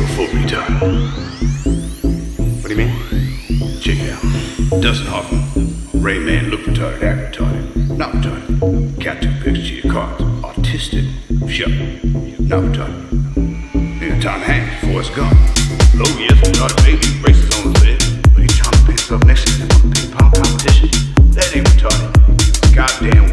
you're. What do you mean? Check it out. Dustin Hoffman. Rain Man look retarded, act retarded. Not retarded. Got two pictures to your cards. Autistic. Shut. Not retarded. Ain't got time to hang before it's gone. Oh, Low years retarded baby, braces on his head. But he's trying to pin himself next to the ping pong competition. That ain't retarded. Goddamn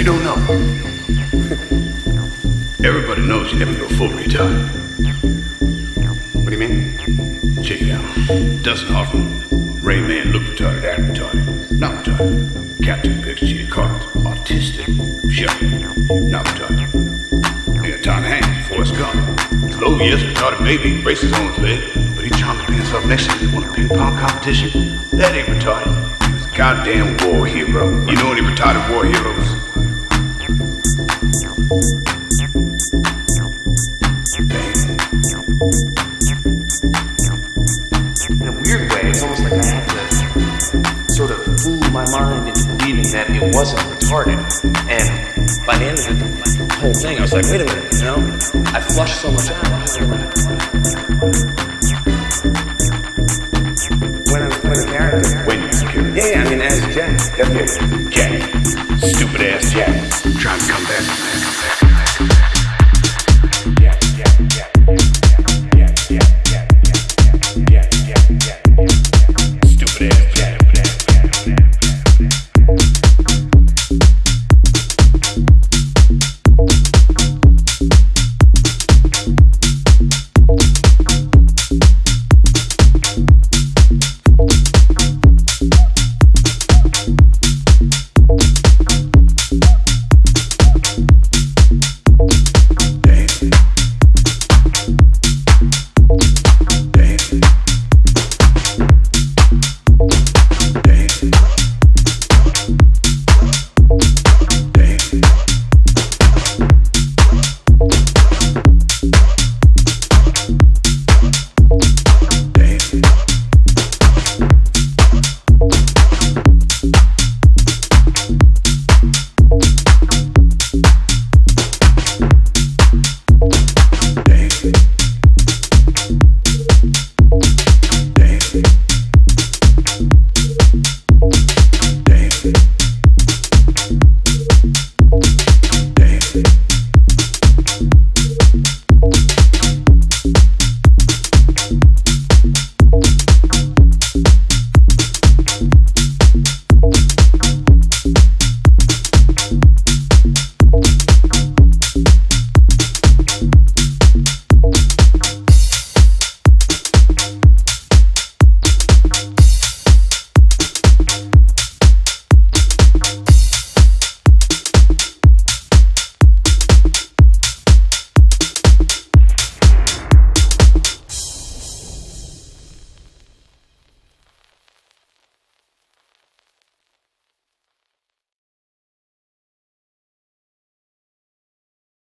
You don't know? Everybody knows you never go full retard. What do you mean? Check it out. Dustin Hoffman. Rain Man look retarded, act retarded. Not retarded. Captain picture your cards. Autistic. Shut. Not retarded. Ain't got time to hang before it's gone. Oh, Slow years retarded baby, braces on his leg. But he's trying to pin himself next to you on a ping pong competition. That ain't retarded. He's a goddamn war hero. You know any retarded war heroes? In a weird way, it's almost like I had to sort of fool my mind into believing that it wasn't retarded. And by the end of the whole thing, I was like, wait a minute, you know, I flushed so much out. When a, when a character. When you. Yeah, yeah, I mean, as Jack. Jack. Stupid ass Jack.